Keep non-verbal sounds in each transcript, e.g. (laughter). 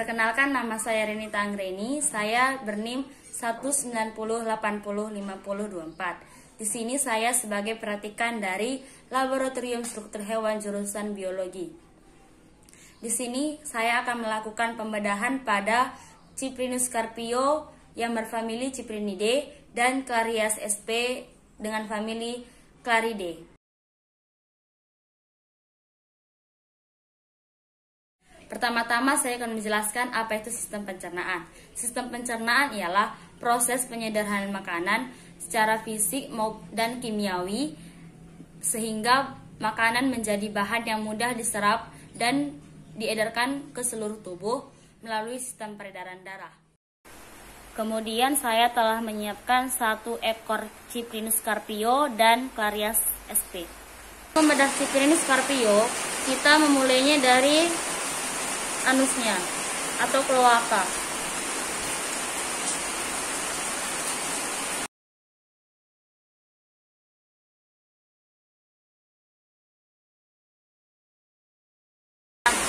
Perkenalkan nama saya Renita Anggreni, saya bernim 190805024. Di sini saya sebagai perhatikan dari Laboratorium Struktur Hewan jurusan Biologi. Di sini saya akan melakukan pembedahan pada Ciprinus carpio yang berfamili Ciprinidae dan Clarias sp dengan famili Claridae. Pertama-tama saya akan menjelaskan apa itu sistem pencernaan. Sistem pencernaan ialah proses penyederhanaan makanan secara fisik dan kimiawi sehingga makanan menjadi bahan yang mudah diserap dan diedarkan ke seluruh tubuh melalui sistem peredaran darah. Kemudian saya telah menyiapkan satu ekor Ciprinus carpio dan Clarias sp. Pembedah Ciprinus carpio kita memulainya dari anusnya atau kloaka.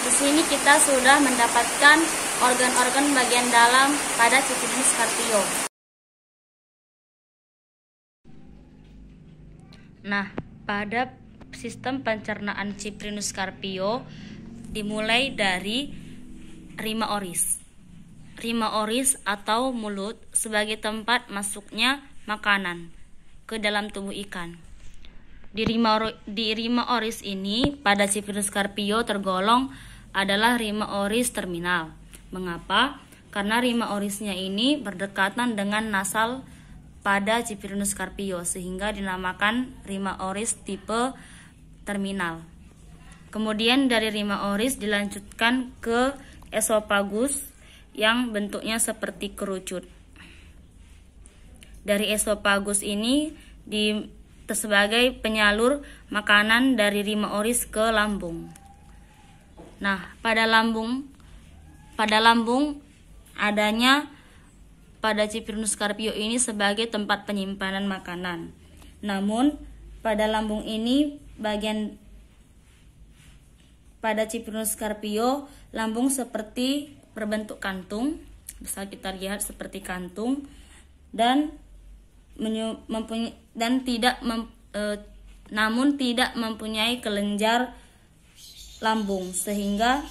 Di sini kita sudah mendapatkan organ-organ bagian dalam pada Ciprinus carpio. Nah, pada sistem pencernaan Ciprinus carpio dimulai dari rima oris. Rima oris atau mulut sebagai tempat masuknya makanan ke dalam tubuh ikan. Di rima, di rima oris ini pada Ciprinus carpio tergolong adalah rima oris terminal. Mengapa? Karena rima orisnya ini berdekatan dengan nasal pada Ciprinus carpio sehingga dinamakan rima oris tipe terminal. Kemudian dari rima oris dilanjutkan ke esopagus yang bentuknya seperti kerucut. Dari esopagus ini di sebagai penyalur makanan dari rima oris ke lambung. Nah, pada lambung pada lambung adanya pada Ciprinus carpio ini sebagai tempat penyimpanan makanan. Namun, pada lambung ini bagian pada Ciprinus carpio, lambung seperti berbentuk kantung, bisa kita lihat seperti kantung dan mempunyai dan tidak mem, e, namun tidak mempunyai kelenjar lambung sehingga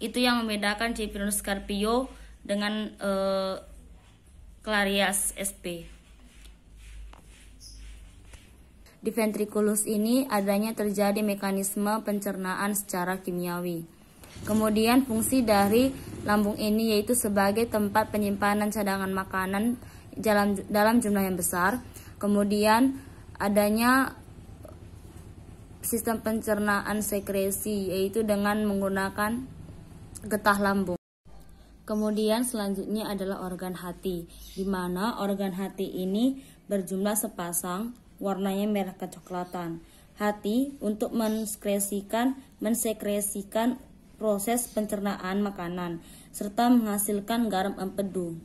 itu yang membedakan Ciprinus carpio dengan e, Clarias sp. Di ventriculus ini adanya terjadi mekanisme pencernaan secara kimiawi. Kemudian fungsi dari lambung ini yaitu sebagai tempat penyimpanan cadangan makanan dalam, dalam jumlah yang besar. Kemudian adanya sistem pencernaan sekresi yaitu dengan menggunakan getah lambung. Kemudian selanjutnya adalah organ hati, di mana organ hati ini berjumlah sepasang warnanya merah kecoklatan. Hati untuk mensekresikan mensekresikan proses pencernaan makanan serta menghasilkan garam empedu.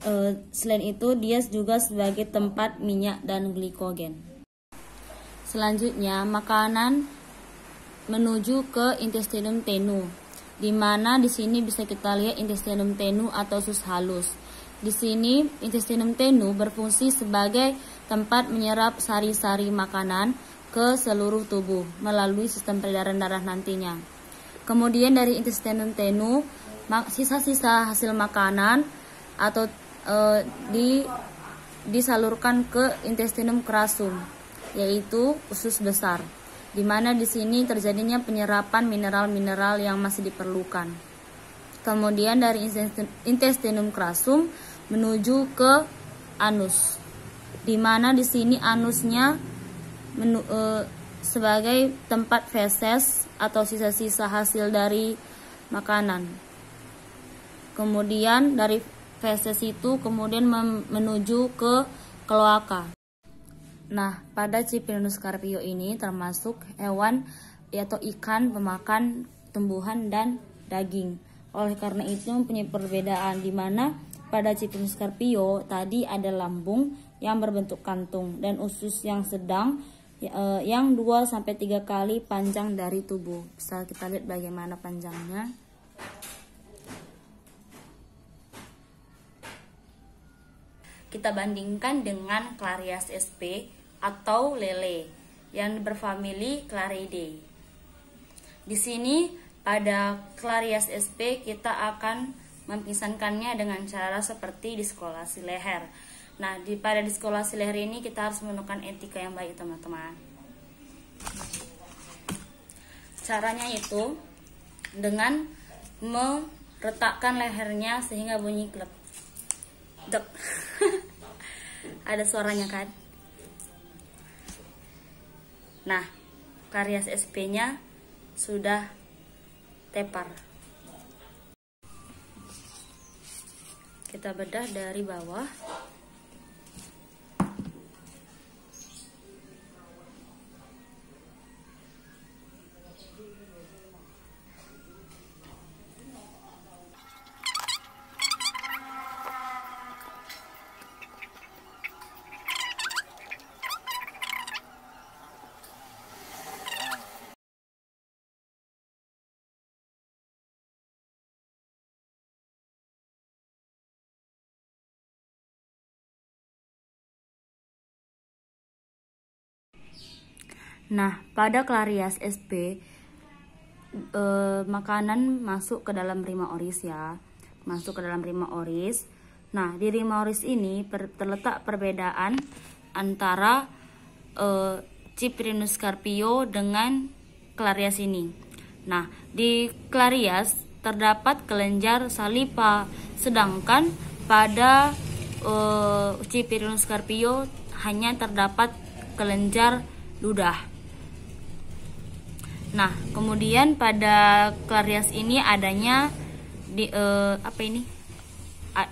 E, selain itu, dia juga sebagai tempat minyak dan glikogen. Selanjutnya, makanan menuju ke intestinum tenu, di mana di sini bisa kita lihat intestinum tenu atau sus halus. Di sini, intestinum tenu berfungsi sebagai tempat menyerap sari-sari makanan ke seluruh tubuh melalui sistem peredaran darah nantinya. Kemudian dari intestinum tenu, sisa-sisa hasil makanan atau e, di disalurkan ke intestinum crasum, yaitu usus besar, di mana di sini terjadinya penyerapan mineral-mineral yang masih diperlukan. Kemudian dari intestinum crasum menuju ke anus. Di mana di sini anusnya menu, e, sebagai tempat feses atau sisa-sisa hasil dari makanan. Kemudian dari feses itu kemudian menuju ke kloaka. Nah, pada Ciprinus carpio ini termasuk hewan atau ikan pemakan tumbuhan dan daging. Oleh karena itu mempunyai perbedaan di mana pada Ciprinus carpio tadi ada lambung yang berbentuk kantung dan usus yang sedang ya, eh, yang 2 sampai 3 kali panjang dari tubuh. Bisa kita lihat bagaimana panjangnya. Kita bandingkan dengan Clarias sp atau lele yang berfamili Claridae. Di sini pada Clarias sp kita akan memisankannya dengan cara seperti diskolasi leher. Nah, di pada di sekolah si leher ini kita harus menemukan etika yang baik, teman-teman. Caranya itu dengan meletakkan lehernya sehingga bunyi klep. (laughs) Ada suaranya kan? Nah, Clarias SP-nya sudah tepar. kita bedah dari bawah Nah, pada Clarias SP eh, makanan masuk ke dalam rima oris ya. Masuk ke dalam rima oris. Nah, di rima oris ini per, terletak perbedaan antara eh, Ciprinus carpio dengan Clarias ini. Nah, di Clarias terdapat kelenjar salipa, sedangkan pada uh, Ciprinus carpio hanya terdapat kelenjar ludah. Nah, kemudian pada Clarias ini adanya di uh, apa ini? A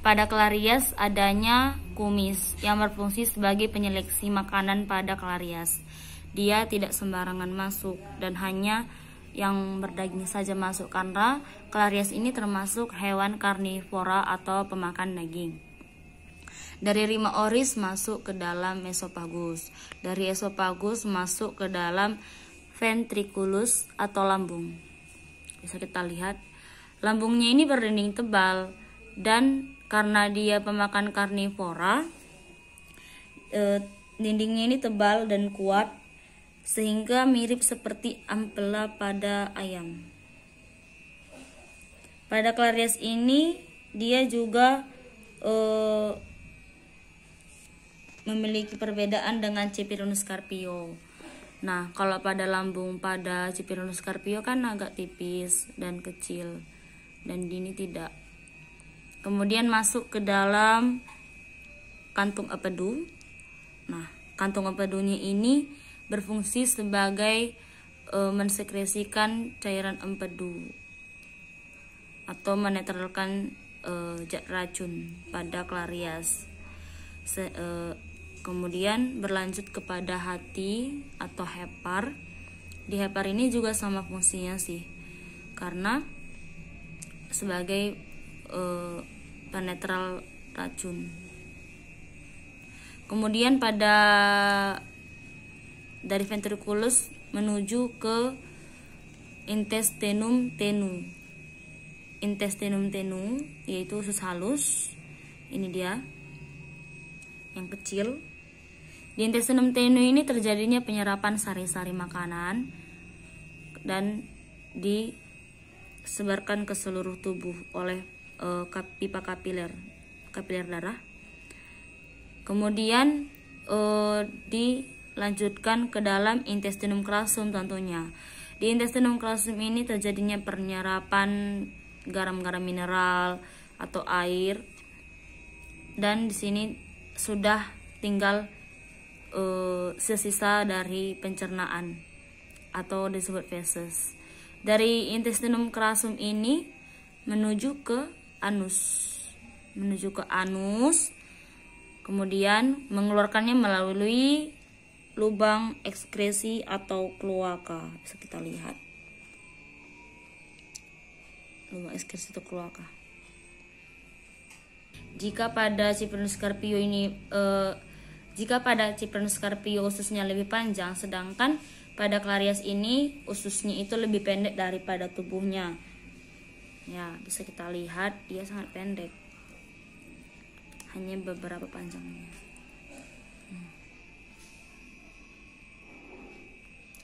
pada Clarias adanya kumis yang berfungsi sebagai penyeleksi makanan pada Clarias. Dia tidak sembarangan masuk dan hanya yang berdaging saja masuk karena Clarias ini termasuk hewan karnivora atau pemakan daging. Dari rima oris masuk ke dalam esofagus. Dari esofagus masuk ke dalam ventriculus atau lambung. Bisa kita lihat, lambungnya ini berdinding tebal dan karena dia pemakan karnivora, eh, dindingnya ini tebal dan kuat sehingga mirip seperti ampela pada ayam. Pada Clarias ini dia juga eh, memiliki perbedaan dengan Cipirunus carpio. Nah, kalau pada lambung pada Cipirunus carpio kan agak tipis dan kecil dan ini tidak. Kemudian masuk ke dalam kantung empedu. Nah, kantung empedunya ini berfungsi sebagai e, mensekresikan cairan empedu atau menetralkan e, racun pada Clarias. Se, e, Kemudian berlanjut kepada hati atau hepar. Di hepar ini juga sama fungsinya sih. Karena sebagai uh, penetral racun. Kemudian pada dari ventriculus menuju ke intestinum tenu. Intestinum tenu yaitu usus halus. Ini dia yang kecil di intestinum tenu ini terjadinya penyerapan sari-sari makanan dan disebarkan ke seluruh tubuh oleh uh, pipa kapiler, kapiler darah. Kemudian uh, dilanjutkan ke dalam intestinum crassum tentunya. Di intestinum crassum ini terjadinya penyerapan garam-garam mineral atau air dan di sini sudah tinggal uh, sesisa dari pencernaan atau disebut feses. Dari intestinum crassum ini menuju ke anus. Menuju ke anus. Kemudian mengeluarkannya melalui lubang ekskresi atau kloaka. Bisa kita lihat. Lubang ekskresi atau kloaka. Jika pada Cyprinus carpio ini uh, jika pada Cyprinus carpio ususnya lebih panjang, sedangkan pada Clarias ini ususnya itu lebih pendek daripada tubuhnya. Ya, bisa kita lihat dia sangat pendek. hanya beberapa panjangnya hmm.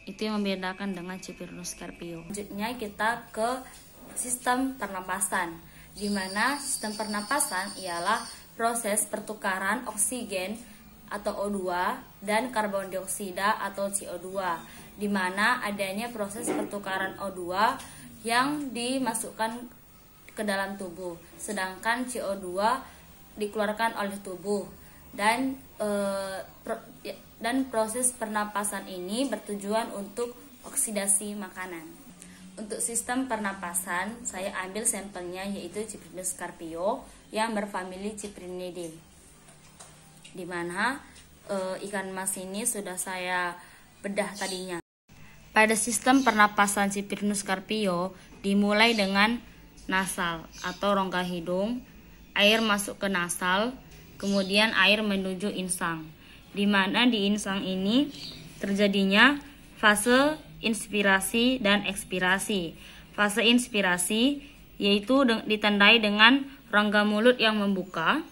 itu yang membedakan dengan Cipirunus Scorpio selanjutnya kita ke sistem pernapasan di mana sistem pernapasan ialah proses pertukaran oksigen atau O2 dan karbon dioksida atau CO2 di mana adanya proses pertukaran O2 yang dimasukkan ke dalam tubuh sedangkan CO2 dikeluarkan oleh tubuh dan e, pro, dan proses pernapasan ini bertujuan untuk oksidasi makanan. Untuk sistem pernapasan, saya ambil sampelnya yaitu Cyprinus carpio yang berfamili Cyprinidae. Di mana e, ikan mas ini sudah saya bedah tadinya. Pada sistem pernapasan Cyprinus carpio dimulai dengan nasal atau rongga hidung, air masuk ke nasal, kemudian air menuju insang. Di mana di insang ini terjadinya fase inspirasi dan ekspirasi. Fase inspirasi yaitu ditandai dengan rongga mulut yang membuka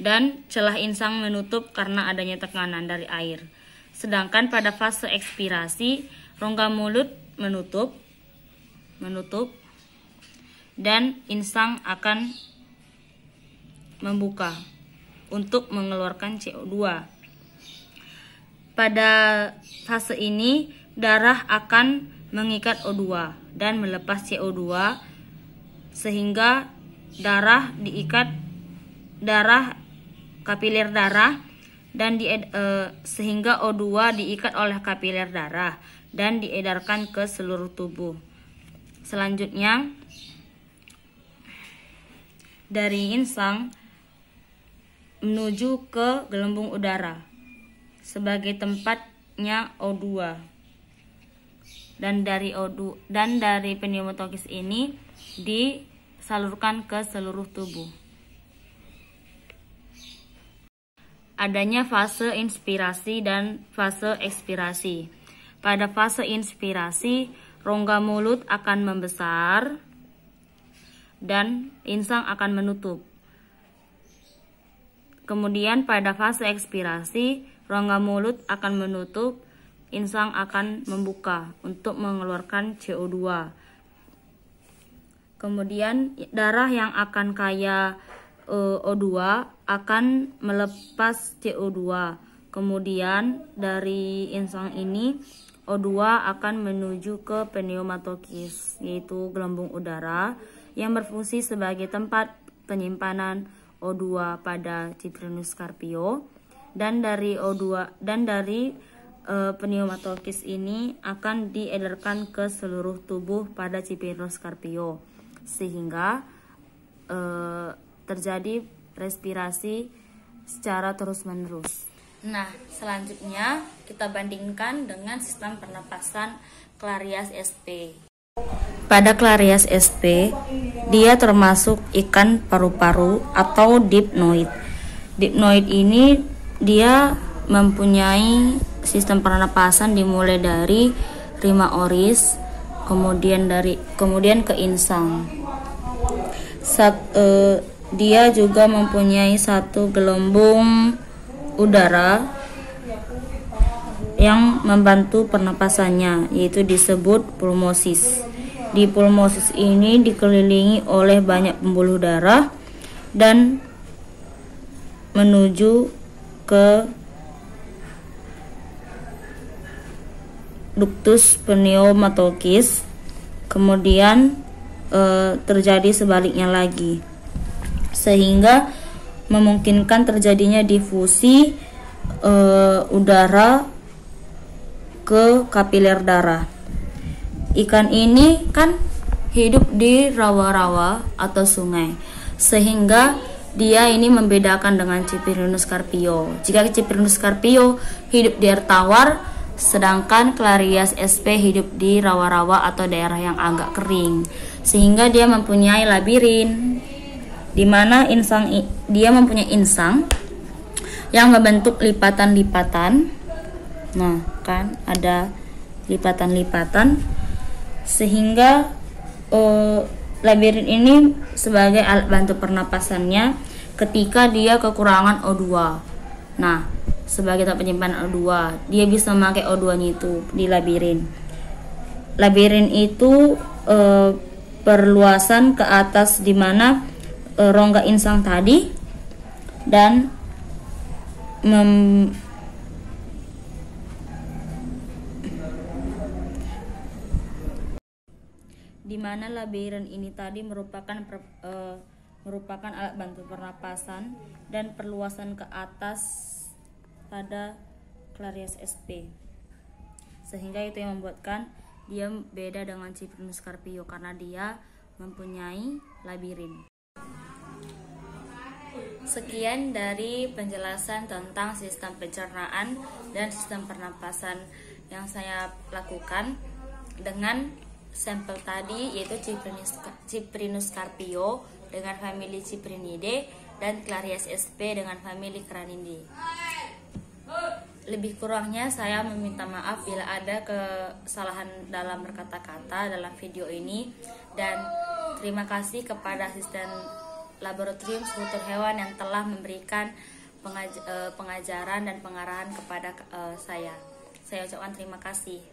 dan celah insang menutup karena adanya tekanan dari air. Sedangkan pada fase ekspirasi, rongga mulut menutup menutup dan insang akan membuka untuk mengeluarkan CO2. Pada fase ini darah akan mengikat O2 dan melepas CO2 sehingga darah diikat darah kapiler darah dan di, eh, sehingga O2 diikat oleh kapiler darah dan diedarkan ke seluruh tubuh. Selanjutnya dari insang menuju ke gelembung udara sebagai tempatnya O2 dan dari O2 dan dari pneumotokis ini disalurkan ke seluruh tubuh. Adanya fase inspirasi dan fase ekspirasi. Pada fase inspirasi, rongga mulut akan membesar dan insang akan menutup. Kemudian pada fase ekspirasi, rongga mulut akan menutup insang akan membuka untuk mengeluarkan CO2. Kemudian darah yang akan kaya O2 akan melepas CO2. Kemudian dari insang ini O2 akan menuju ke pneumatokis yaitu gelembung udara yang berfungsi sebagai tempat penyimpanan O2 pada Citrinus carpio dan dari O2 dan dari e, pneumatokis ini akan diedarkan ke seluruh tubuh pada Cipirus carpio sehingga e, terjadi respirasi secara terus-menerus. Nah, selanjutnya kita bandingkan dengan sistem pernapasan Clarias SP. Pada Clarias SP, dia termasuk ikan paru-paru atau dipnoid. Dipnoid ini dia mempunyai sistem pernapasan dimulai dari rima oris, kemudian dari kemudian ke insang. Sat, eh, dia juga mempunyai satu gelembung udara yang membantu pernapasannya yaitu disebut pulmosis. Di pulmosis ini dikelilingi oleh banyak pembuluh darah dan menuju ke ductus pneumatokis kemudian e, terjadi sebaliknya lagi sehingga memungkinkan terjadinya difusi e, udara ke kapiler darah ikan ini kan hidup di rawa-rawa atau sungai sehingga dia ini membedakan dengan Ciprinus carpio. Jika Ciprinus carpio hidup di air tawar, Sedangkan Clarias sp hidup di rawa-rawa atau daerah yang agak kering, sehingga dia mempunyai labirin di mana insang dia mempunyai insang yang membentuk lipatan-lipatan. Nah, kan ada lipatan-lipatan sehingga uh, labirin ini sebagai alat bantu pernapasannya ketika dia kekurangan O2. Nah, sebagai tempat penyimpanan O2, dia bisa memakai O2-nya itu di labirin. Labirin itu e, perluasan ke atas di mana e, rongga insang tadi dan mem, di mana labirin ini tadi merupakan per, uh, merupakan alat bantu pernapasan dan perluasan ke atas pada Clarias SP. Sehingga itu yang membuatkan dia beda dengan Ciprinus carpio karena dia mempunyai labirin. Sekian dari penjelasan tentang sistem pencernaan dan sistem pernapasan yang saya lakukan dengan sampel tadi yaitu Ciprinus, Ciprinus carpio dengan famili Ciprinidae dan Clarias sp dengan famili Cranidae. Lebih kurangnya saya meminta maaf bila ada kesalahan dalam berkata-kata dalam video ini dan terima kasih kepada asisten laboratorium struktur hewan yang telah memberikan pengaj eh, pengajaran dan pengarahan kepada uh, saya. Saya ucapkan terima kasih.